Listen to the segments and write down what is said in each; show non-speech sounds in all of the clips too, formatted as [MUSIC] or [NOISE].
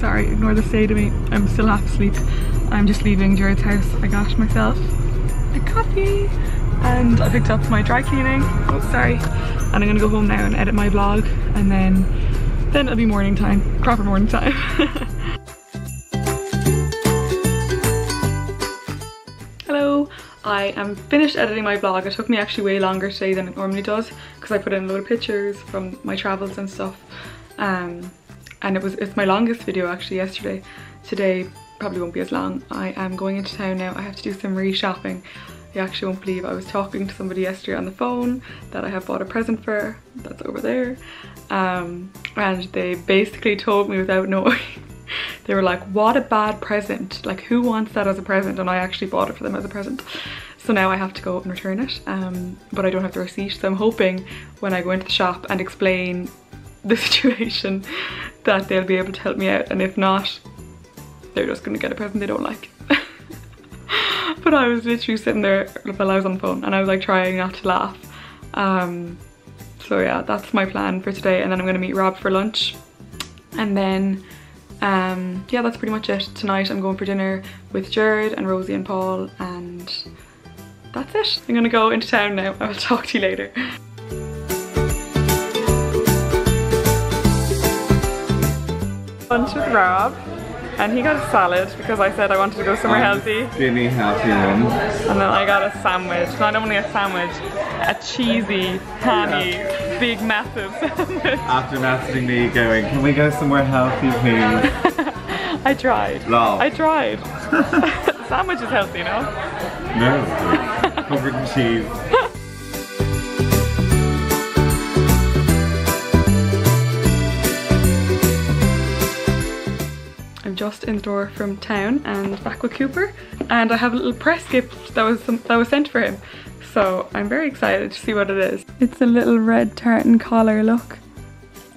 sorry, ignore the state of me. I'm still half asleep. I'm just leaving Jared's house. I got myself a coffee and I picked up my dry cleaning. Oh, sorry. And I'm gonna go home now and edit my vlog and then, then it'll be morning time, proper morning time. [LAUGHS] Hello, I am finished editing my vlog. It took me actually way longer today than it normally does because I put in a load of pictures from my travels and stuff. Um, and it was it's my longest video actually yesterday. Today probably won't be as long. I am going into town now. I have to do some re-shopping. You actually won't believe I was talking to somebody yesterday on the phone that I have bought a present for. That's over there. Um, and they basically told me without knowing [LAUGHS] they were like, what a bad present. Like who wants that as a present? And I actually bought it for them as a present. So now I have to go and return it, um, but I don't have the receipt. So I'm hoping when I go into the shop and explain the [LAUGHS] situation that they'll be able to help me out. And if not, they're just gonna get a present they don't like. [LAUGHS] but I was literally sitting there while I was on the phone and I was like trying not to laugh. Um, so yeah, that's my plan for today. And then I'm gonna meet Rob for lunch. And then um, yeah, that's pretty much it. Tonight I'm going for dinner with Jared and Rosie and Paul and that's it. I'm gonna go into town now. I will talk to you later. Lunch with Rob and he got a salad because I said I wanted to go somewhere healthy. Skinny, healthy one. And then I got a sandwich. Not only a sandwich, a cheesy, hammy, big, massive sandwich. After messaging me going, can we go somewhere healthy please? [LAUGHS] I tried. Lol. I tried. [LAUGHS] [LAUGHS] sandwich is healthy, no? No. Covered in cheese. Just in the door from town and back with Cooper and I have a little press gift that was that was sent for him. So I'm very excited to see what it is. It's a little red tartan collar look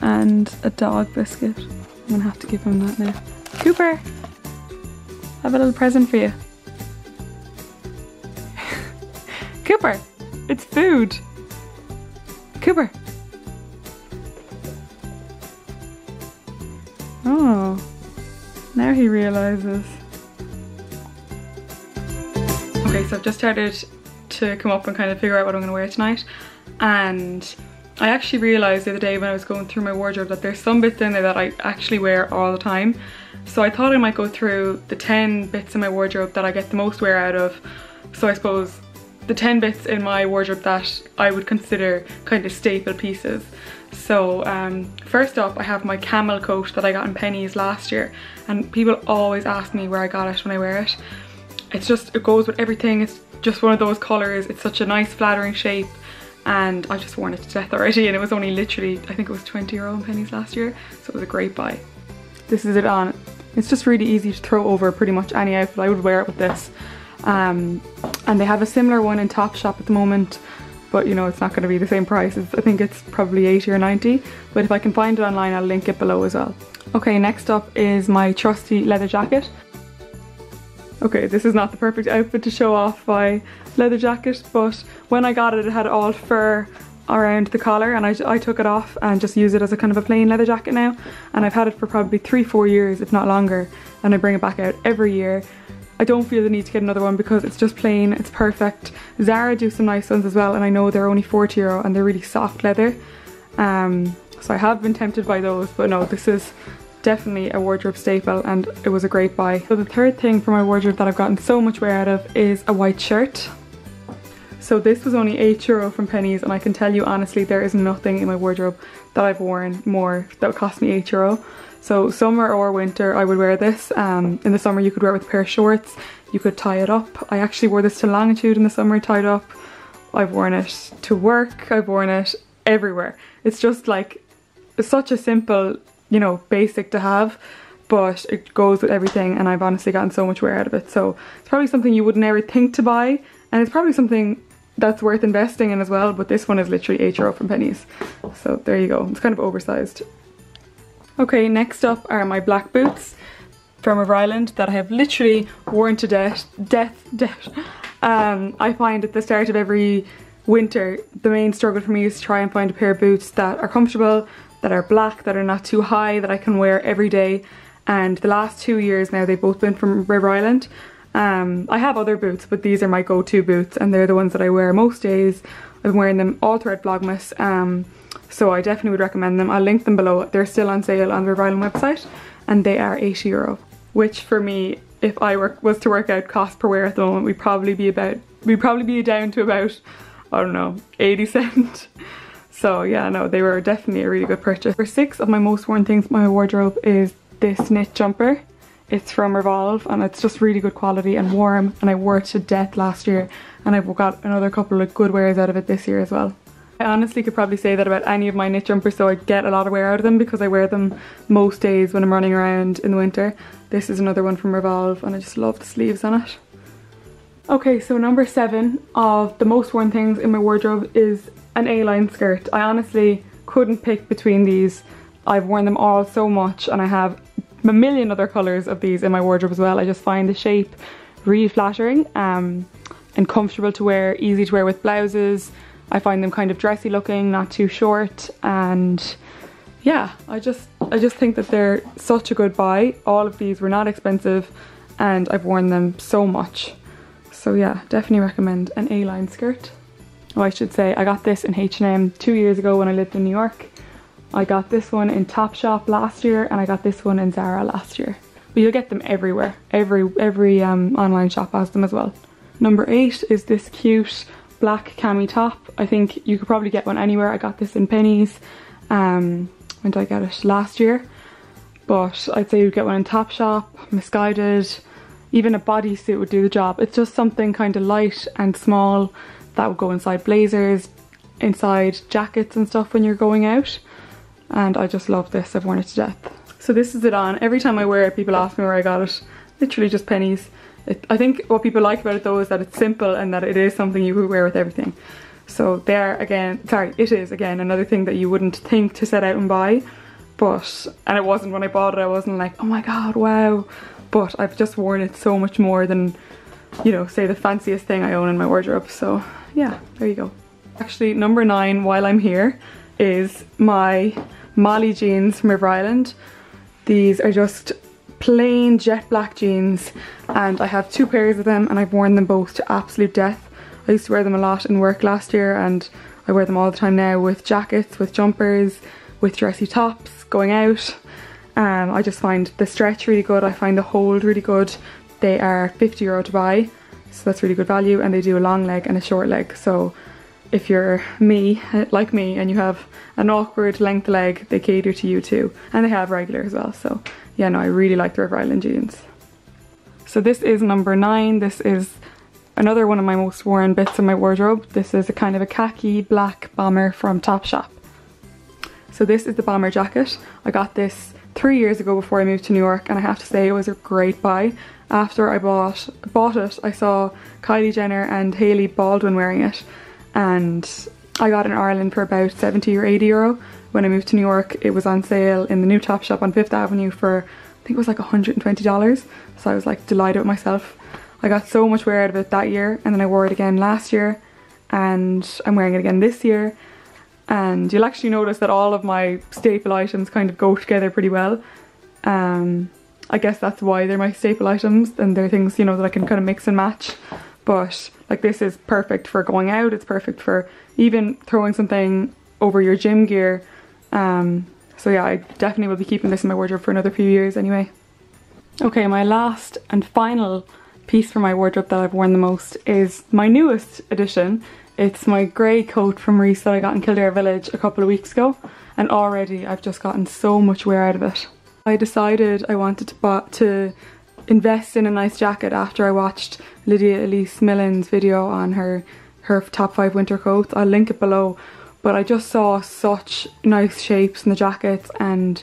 and a dog biscuit. I'm gonna have to give him that now. Cooper, I have a little present for you. [LAUGHS] Cooper, it's food. Cooper. Oh. Now he realizes. Okay, so I've just started to come up and kind of figure out what I'm going to wear tonight. And I actually realized the other day when I was going through my wardrobe that there's some bits in there that I actually wear all the time. So I thought I might go through the 10 bits in my wardrobe that I get the most wear out of. So I suppose the 10 bits in my wardrobe that I would consider kind of staple pieces. So um, first up I have my camel coat that I got in Penneys last year and people always ask me where I got it when I wear it. It's just, it goes with everything, it's just one of those colours, it's such a nice flattering shape and I've just worn it to death already and it was only literally, I think it was 20 euro in Penneys last year so it was a great buy. This is it on. It's just really easy to throw over pretty much any outfit. I would wear it with this. Um, and they have a similar one in Topshop at the moment but you know it's not going to be the same price. It's, I think it's probably 80 or 90 but if I can find it online I'll link it below as well. Okay next up is my trusty leather jacket. Okay this is not the perfect outfit to show off my leather jacket but when I got it it had all fur around the collar and I, I took it off and just use it as a kind of a plain leather jacket now and I've had it for probably three four years if not longer and I bring it back out every year I don't feel the need to get another one because it's just plain, it's perfect. Zara do some nice ones as well and I know they're only 40 euro and they're really soft leather. Um, so I have been tempted by those but no this is definitely a wardrobe staple and it was a great buy. So the third thing for my wardrobe that I've gotten so much wear out of is a white shirt. So this was only 8 euro from Penneys and I can tell you honestly there is nothing in my wardrobe that I've worn more that would cost me 8 euro. So summer or winter I would wear this. Um, in the summer you could wear it with a pair of shorts, you could tie it up. I actually wore this to Longitude in the summer tied up. I've worn it to work, I've worn it everywhere. It's just like it's such a simple, you know, basic to have but it goes with everything and I've honestly gotten so much wear out of it. So it's probably something you would never think to buy and it's probably something that's worth investing in as well but this one is literally 8 euro from Penneys. So there you go, it's kind of oversized. Okay, next up are my black boots from River Island that I have literally worn to death, death, death. Um, I find at the start of every winter, the main struggle for me is to try and find a pair of boots that are comfortable, that are black, that are not too high, that I can wear every day. and the last two years now they've both been from River Island. Um, I have other boots but these are my go-to boots and they're the ones that I wear most days. I've been wearing them all throughout Vlogmas um, so I definitely would recommend them. I'll link them below. They're still on sale on the River Island website and they are 80 euro which for me if I work, was to work out cost per wear at the moment we'd probably be about we'd probably be down to about I don't know 80 [LAUGHS] cent so yeah no they were definitely a really good purchase. For six of my most worn things in my wardrobe is this knit jumper. It's from Revolve and it's just really good quality and warm and I wore it to death last year and I've got another couple of good wears out of it this year as well. I honestly could probably say that about any of my knit jumpers so I get a lot of wear out of them because I wear them most days when I'm running around in the winter. This is another one from Revolve and I just love the sleeves on it. Okay, so number seven of the most worn things in my wardrobe is an A-line skirt. I honestly couldn't pick between these. I've worn them all so much and I have a million other colours of these in my wardrobe as well. I just find the shape really flattering um, and comfortable to wear, easy to wear with blouses. I find them kind of dressy looking, not too short and yeah, I just I just think that they're such a good buy. All of these were not expensive and I've worn them so much. So yeah, definitely recommend an A-line skirt. Oh, I should say I got this in H&M two years ago when I lived in New York. I got this one in Topshop last year and I got this one in Zara last year. But you'll get them everywhere. Every every um, online shop has them as well. Number eight is this cute black cami top. I think you could probably get one anywhere. I got this in Penneys. Um, when did I get it? Last year. But I'd say you'd get one in Topshop, Missguided, even a bodysuit would do the job. It's just something kind of light and small that would go inside blazers, inside jackets and stuff when you're going out. And I just love this, I've worn it to death. So this is it on. Every time I wear it, people ask me where I got it. Literally just Penneys. It, I think what people like about it though is that it's simple and that it is something you could wear with everything. So there again, sorry, it is again another thing that you wouldn't think to set out and buy. But, and it wasn't when I bought it, I wasn't like, oh my god, wow. But I've just worn it so much more than, you know, say the fanciest thing I own in my wardrobe. So yeah, there you go. Actually, number nine, while I'm here, is my Molly jeans from River Island. These are just plain jet black jeans and I have two pairs of them and I've worn them both to absolute death. I used to wear them a lot in work last year and I wear them all the time now with jackets, with jumpers, with dressy tops, going out. Um, I just find the stretch really good, I find the hold really good. They are 50 euro to buy, so that's really good value and they do a long leg and a short leg. So if you're me, eh, like me, and you have an awkward length leg, they cater to you too. And they have regular as well, so yeah, no, I really like the River Island jeans. So this is number nine. This is another one of my most worn bits in my wardrobe. This is a kind of a khaki black bomber from Topshop. So this is the bomber jacket. I got this three years ago before I moved to New York and I have to say it was a great buy. After I bought, bought it, I saw Kylie Jenner and Hailey Baldwin wearing it and I got it in Ireland for about 70 or 80 euro. When I moved to New York, it was on sale in the new Topshop on Fifth Avenue for, I think it was like $120. So I was like delighted with myself. I got so much wear out of it that year and then I wore it again last year and I'm wearing it again this year. And you'll actually notice that all of my staple items kind of go together pretty well. Um, I guess that's why they're my staple items and they're things, you know, that I can kind of mix and match. But like this is perfect for going out, it's perfect for even throwing something over your gym gear. Um, so yeah, I definitely will be keeping this in my wardrobe for another few years anyway. Okay, my last and final piece for my wardrobe that I've worn the most is my newest addition. It's my grey coat from Reiss that I got in Kildare Village a couple of weeks ago and already I've just gotten so much wear out of it. I decided I wanted to, to invest in a nice jacket after I watched Lydia Elise Millen's video on her her top five winter coats. I'll link it below. But I just saw such nice shapes in the jackets and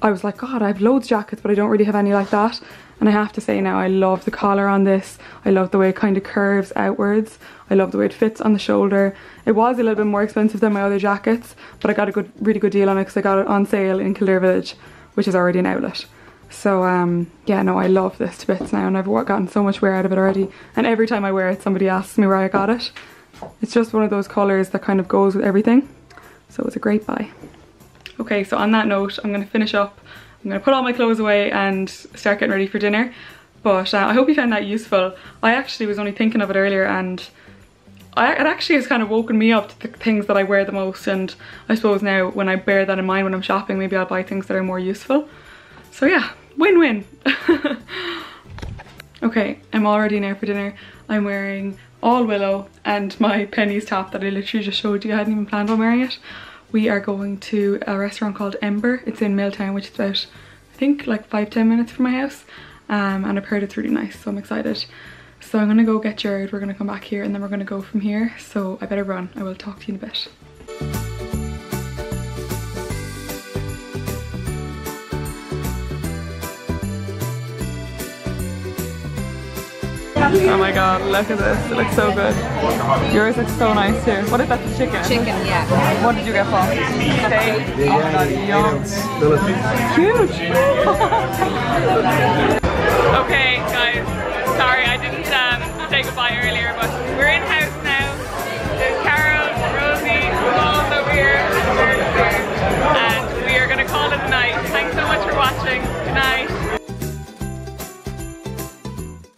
I was like god I have loads of jackets but I don't really have any like that. And I have to say now I love the collar on this. I love the way it kind of curves outwards. I love the way it fits on the shoulder. It was a little bit more expensive than my other jackets but I got a good really good deal on it because I got it on sale in Kildare Village which is already an outlet so um, yeah no I love this to bits now and I've gotten so much wear out of it already and every time I wear it somebody asks me where I got it it's just one of those colours that kind of goes with everything so it's a great buy okay so on that note I'm going to finish up I'm gonna put all my clothes away and start getting ready for dinner. But uh, I hope you found that useful. I actually was only thinking of it earlier and I, it actually has kind of woken me up to the things that I wear the most and I suppose now when I bear that in mind when I'm shopping maybe I'll buy things that are more useful. So yeah, win-win. [LAUGHS] okay, I'm already in now for dinner. I'm wearing all willow and my Penneys top that I literally just showed you. I hadn't even planned on wearing it. We are going to a restaurant called Ember. It's in Milltown which is about I think like five ten minutes from my house um, and I've heard it's really nice so I'm excited. So I'm gonna go get Jared, we're gonna come back here and then we're gonna go from here. So I better run, I will talk to you in a bit. Oh my god, look at this. It looks so good. Yours looks so nice too. What is that, the chicken? Chicken, yeah. What did you get, for? Steak. God. Huge. [LAUGHS] okay, guys. Sorry, I didn't um, say goodbye earlier, but we're in house now. There's Carol, Rosie, Paul's over here, and And we are going to call it a night. Thanks so much for watching. Good night.